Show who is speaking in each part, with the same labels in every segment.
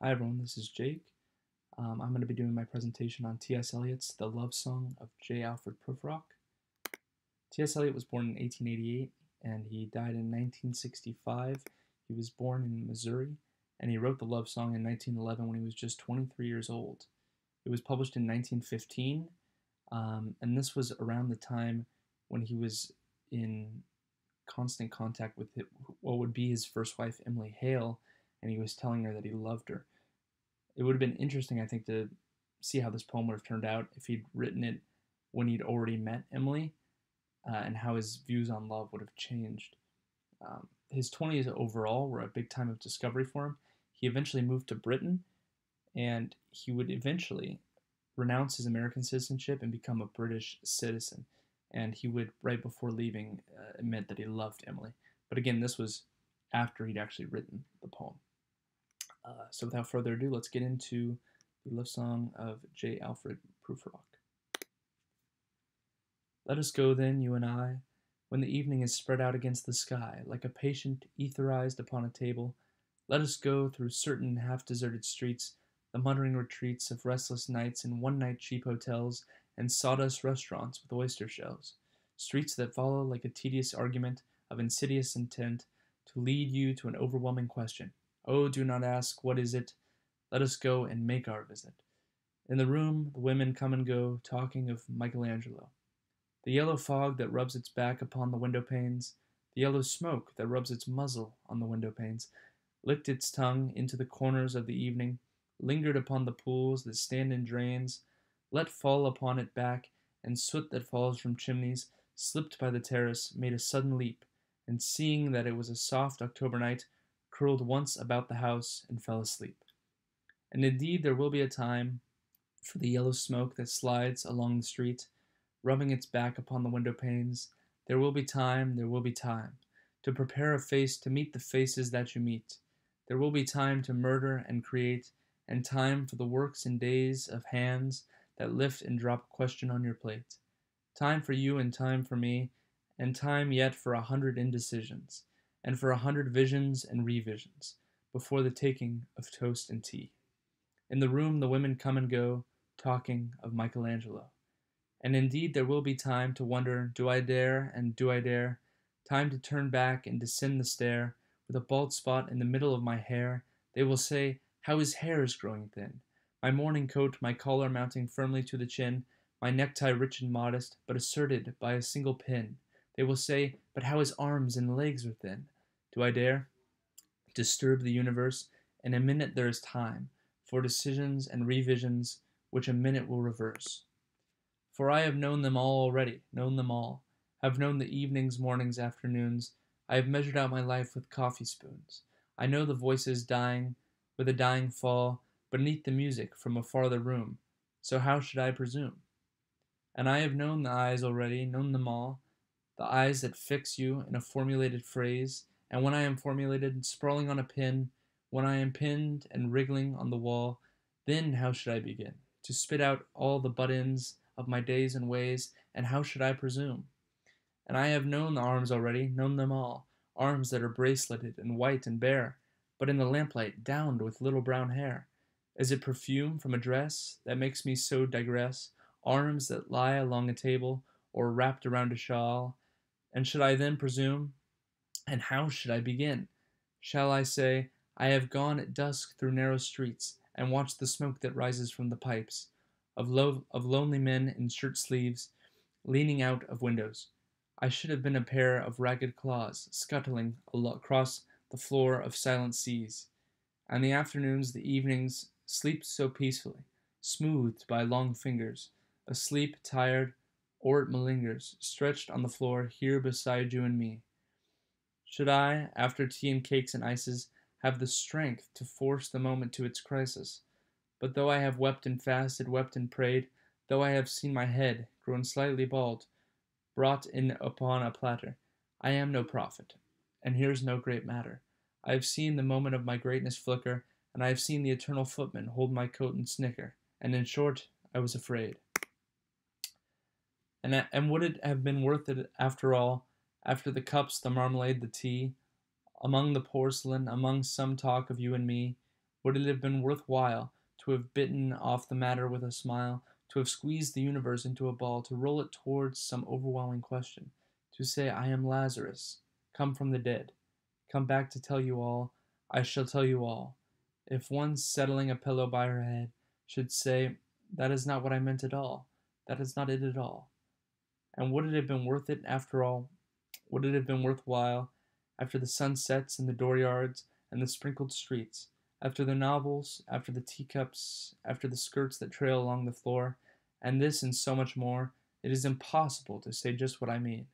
Speaker 1: Hi everyone, this is Jake. Um, I'm going to be doing my presentation on T.S. Eliot's The Love Song of J. Alfred Prufrock. T.S. Eliot was born in 1888 and he died in 1965. He was born in Missouri and he wrote the love song in 1911 when he was just 23 years old. It was published in 1915 um, and this was around the time when he was in constant contact with what would be his first wife, Emily Hale, and he was telling her that he loved her. It would have been interesting, I think, to see how this poem would have turned out if he'd written it when he'd already met Emily uh, and how his views on love would have changed. Um, his 20s overall were a big time of discovery for him. He eventually moved to Britain and he would eventually renounce his American citizenship and become a British citizen. And he would, right before leaving, uh, admit that he loved Emily. But again, this was after he'd actually written the poem. Uh, so without further ado, let's get into the love song of J. Alfred Prufrock. Let us go then, you and I, when the evening is spread out against the sky, like a patient etherized upon a table. Let us go through certain half-deserted streets, the muttering retreats of restless nights in one-night cheap hotels and sawdust restaurants with oyster shells, streets that follow like a tedious argument of insidious intent to lead you to an overwhelming question. Oh, do not ask, what is it? Let us go and make our visit. In the room, the women come and go, talking of Michelangelo. The yellow fog that rubs its back upon the window panes, the yellow smoke that rubs its muzzle on the window panes, licked its tongue into the corners of the evening, lingered upon the pools that stand in drains, let fall upon it back, and soot that falls from chimneys, slipped by the terrace, made a sudden leap, and seeing that it was a soft October night, curled once about the house and fell asleep. And indeed, there will be a time for the yellow smoke that slides along the street, rubbing its back upon the window panes. There will be time, there will be time to prepare a face to meet the faces that you meet. There will be time to murder and create, and time for the works and days of hands that lift and drop question on your plate. Time for you and time for me, and time yet for a hundred indecisions and for a hundred visions and revisions before the taking of toast and tea. In the room the women come and go, talking of Michelangelo. And indeed there will be time to wonder, do I dare and do I dare? Time to turn back and descend the stair with a bald spot in the middle of my hair. They will say, how his hair is growing thin. My morning coat, my collar mounting firmly to the chin, my necktie rich and modest, but asserted by a single pin. They will say, but how his arms and legs are thin. Do I dare? Disturb the universe. In a minute there is time for decisions and revisions which a minute will reverse. For I have known them all already, known them all, have known the evenings, mornings, afternoons. I have measured out my life with coffee spoons. I know the voices dying with a dying fall beneath the music from a farther room. So how should I presume? And I have known the eyes already, known them all, the eyes that fix you in a formulated phrase, and when I am formulated, sprawling on a pin, when I am pinned and wriggling on the wall, then how should I begin? To spit out all the butt-ins of my days and ways, and how should I presume? And I have known the arms already, known them all, arms that are braceleted and white and bare, but in the lamplight downed with little brown hair. Is it perfume from a dress that makes me so digress? Arms that lie along a table, or wrapped around a shawl, and should I then presume? And how should I begin? Shall I say, I have gone at dusk through narrow streets, and watched the smoke that rises from the pipes, of, lo- of lonely men in shirt sleeves, leaning out of windows. I should have been a pair of ragged claws, scuttling across the floor of silent seas. And the afternoons, the evenings, sleep so peacefully, smoothed by long fingers, asleep, tired, or it malingers, stretched on the floor here beside you and me. Should I, after tea and cakes and ices, have the strength to force the moment to its crisis? But though I have wept and fasted, wept and prayed, though I have seen my head, grown slightly bald, brought in upon a platter, I am no prophet, and here's no great matter. I have seen the moment of my greatness flicker, and I have seen the eternal footman hold my coat and snicker, and in short, I was afraid. And, and would it have been worth it after all, after the cups, the marmalade, the tea, among the porcelain, among some talk of you and me, Would it have been worth while to have bitten off the matter with a smile, to have squeezed the universe into a ball, to roll it towards some overwhelming question, to say, I am Lazarus, come from the dead, come back to tell you all, I shall tell you all. If one settling a pillow by her head should say, That is not what I meant at all, that is not it at all. And would it have been worth it after all? Would it have been worth while, after the sunsets in the dooryards and the sprinkled streets, after the novels, after the teacups, after the skirts that trail along the floor, and this and so much more, it is impossible to say just what I mean.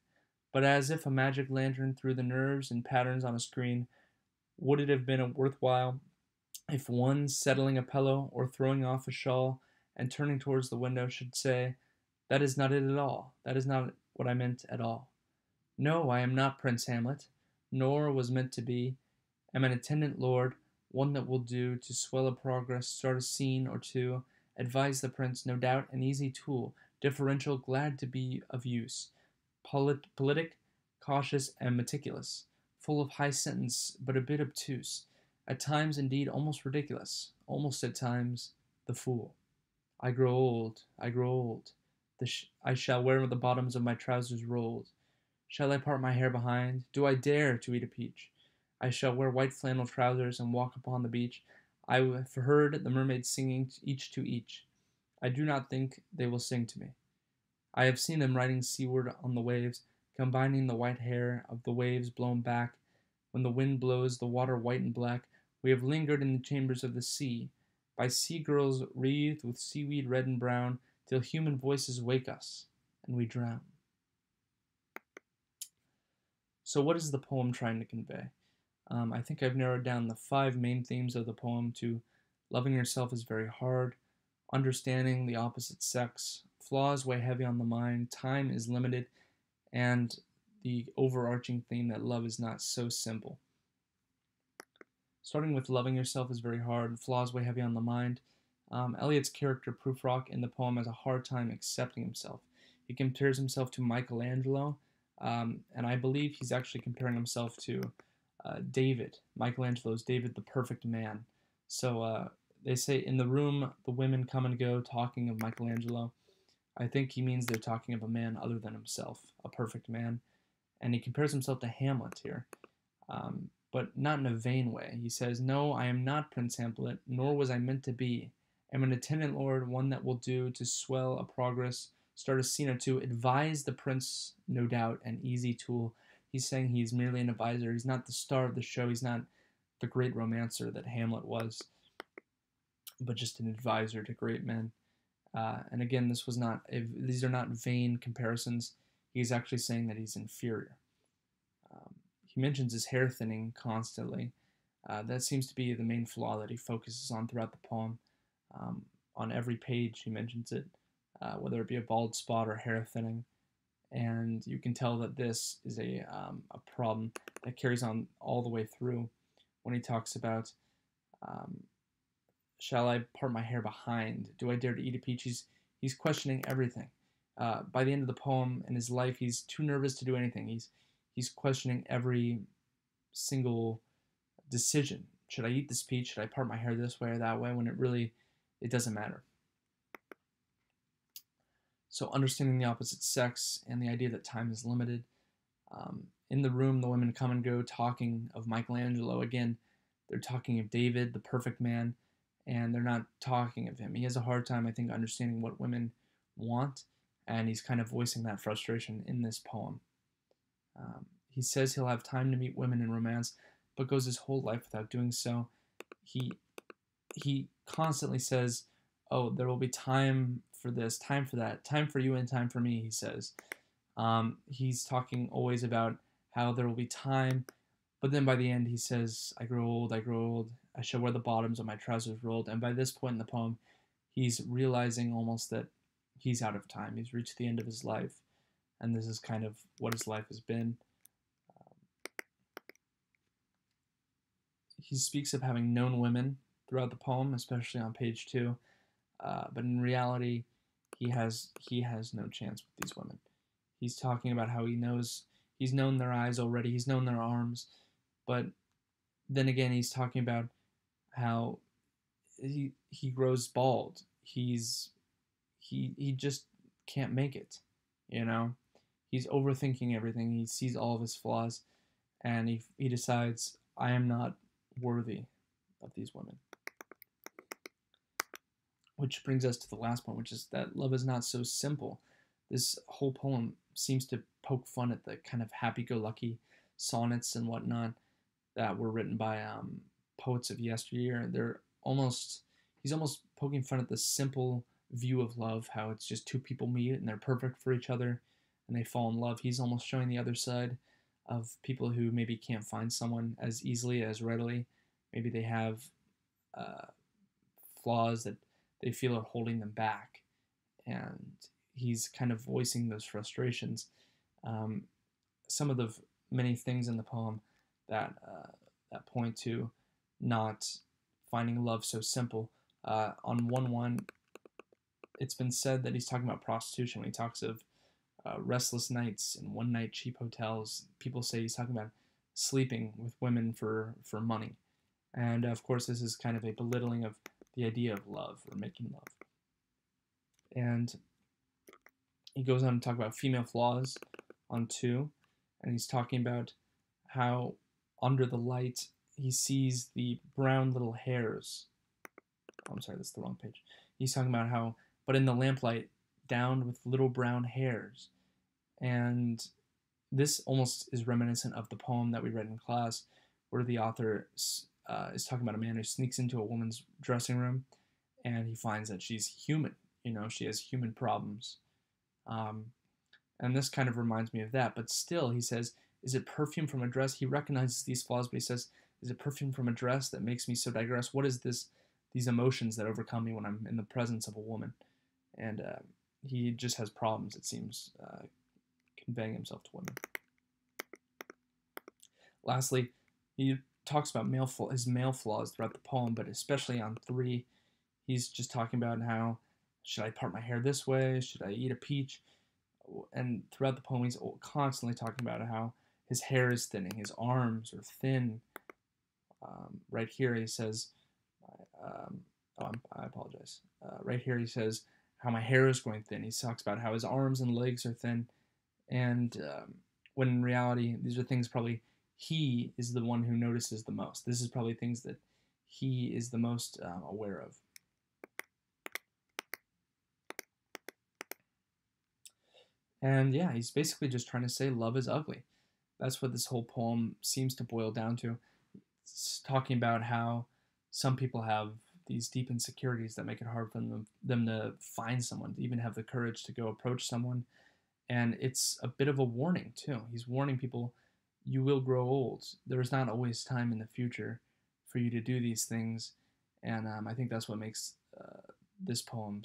Speaker 1: But as if a magic lantern threw the nerves and patterns on a screen, would it have been worthwhile if one settling a pillow or throwing off a shawl and turning towards the window should say, That is not it at all, that is not what I meant at all. No, I am not Prince Hamlet, nor was meant to be, am an attendant lord one that will do to swell a progress, start a scene or two, advise the prince, no doubt an easy tool, differential, glad to be of use, Polit- politic, cautious, and meticulous, full of high sentence, but a bit obtuse, at times indeed almost ridiculous, almost at times the fool. I grow old, I grow old. Sh- I shall wear the bottoms of my trousers rolled. Shall I part my hair behind? Do I dare to eat a peach? I shall wear white flannel trousers and walk upon the beach. I have heard the mermaids singing each to each. I do not think they will sing to me. I have seen them riding seaward on the waves, combining the white hair of the waves blown back. When the wind blows the water white and black, we have lingered in the chambers of the sea, by sea girls wreathed with seaweed red and brown, till human voices wake us, and we drown. So, what is the poem trying to convey? Um, I think I've narrowed down the five main themes of the poem to loving yourself is very hard, understanding the opposite sex, flaws weigh heavy on the mind, time is limited, and the overarching theme that love is not so simple. Starting with loving yourself is very hard, flaws weigh heavy on the mind. Um, Eliot's character Prufrock in the poem has a hard time accepting himself. He compares himself to Michelangelo, um, and I believe he's actually comparing himself to uh, David, Michelangelo's David the Perfect Man. So uh, they say in the room, the women come and go talking of Michelangelo. I think he means they're talking of a man other than himself, a perfect man. And he compares himself to Hamlet here, um, but not in a vain way. He says, No, I am not Prince Hamlet, nor was I meant to be. Am an attendant lord, one that will do to swell a progress, start a scene or two, advise the prince, no doubt, an easy tool, He's saying he's merely an advisor. He's not the star of the show. He's not the great romancer that Hamlet was, but just an advisor to great men. Uh, and again, this was not. These are not vain comparisons. He's actually saying that he's inferior. Um, he mentions his hair thinning constantly. Uh, that seems to be the main flaw that he focuses on throughout the poem. Um, on every page, he mentions it, uh, whether it be a bald spot or hair thinning and you can tell that this is a, um, a problem that carries on all the way through when he talks about um, shall I part my hair behind? Do I dare to eat a peach? He's, he's questioning everything. Uh, by the end of the poem in his life, he's too nervous to do anything. He's, he's questioning every single decision. Should I eat this peach? Should I part my hair this way or that way? When it really, it doesn't matter. So understanding the opposite sex and the idea that time is limited. Um, in the room, the women come and go talking of Michelangelo. Again, they're talking of David, the perfect man, and they're not talking of him. He has a hard time, I think, understanding what women want, and he's kind of voicing that frustration in this poem. Um, he says he'll have time to meet women in romance, but goes his whole life without doing so. He he constantly says, "Oh, there will be time for this, time for that, time for you and time for me, he says. Um, he's talking always about how there will be time, but then by the end he says, I grow old, I grow old, I shall wear the bottoms of my trousers rolled. And by this point in the poem, he's realizing almost that he's out of time. He's reached the end of his life, and this is kind of what his life has been. Um, he speaks of having known women throughout the poem, especially on page two, uh, but in reality, he has he has no chance with these women. He's talking about how he knows he's known their eyes already, he's known their arms, but then again he's talking about how he he grows bald. He's he he just can't make it. You know, he's overthinking everything. He sees all of his flaws, and he he decides I am not worthy of these women. Which brings us to the last point, which is that love is not so simple. This whole poem seems to poke fun at the kind of happy-go-lucky sonnets and whatnot that were written by um, poets of yesteryear. They're almost he's almost poking fun at the simple view of love, how it's just two people meet and they're perfect for each other and they fall in love. He's almost showing the other side of people who maybe can't find someone as easily as readily. Maybe they have uh, flaws that they feel are holding them back, and he's kind of voicing those frustrations. Um, some of the many things in the poem that uh, that point to not finding love so simple. Uh, on one one, it's been said that he's talking about prostitution when he talks of uh, restless nights and one night cheap hotels. People say he's talking about sleeping with women for for money, and of course this is kind of a belittling of the idea of love or making love. And he goes on to talk about female flaws on two, and he's talking about how under the light he sees the brown little hairs. Oh, I'm sorry, that's the wrong page. He's talking about how, but in the lamplight, down with little brown hairs. And this almost is reminiscent of the poem that we read in class, where the author uh, is talking about a man who sneaks into a woman's dressing room and he finds that she's human. You know, she has human problems. Um, and this kind of reminds me of that. But still, he says, Is it perfume from a dress? He recognizes these flaws, but he says, Is it perfume from a dress that makes me so digress? What is this? These emotions that overcome me when I'm in the presence of a woman. And uh, he just has problems, it seems, uh, conveying himself to women. Lastly, he talks about male his male flaws throughout the poem, but especially on three, he's just talking about how should I part my hair this way? Should I eat a peach? And throughout the poem, he's constantly talking about how his hair is thinning, his arms are thin. Um, right here, he says, um, oh, i apologize. Uh, right here, he says how my hair is going thin. He talks about how his arms and legs are thin. And um, when in reality, these are things probably he is the one who notices the most. This is probably things that he is the most um, aware of. And yeah, he's basically just trying to say love is ugly. That's what this whole poem seems to boil down to. It's talking about how some people have these deep insecurities that make it hard for them, them to find someone, to even have the courage to go approach someone. And it's a bit of a warning, too. He's warning people you will grow old. There is not always time in the future for you to do these things. And um, I think that's what makes uh, this poem